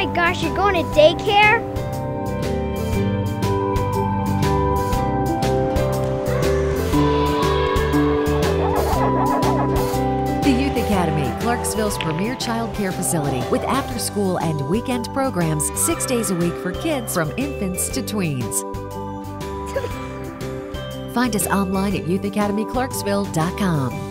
My gosh, you're going to daycare? The Youth Academy, Clarksville's premier child care facility with after school and weekend programs six days a week for kids from infants to tweens. Find us online at youthacademyclarksville.com.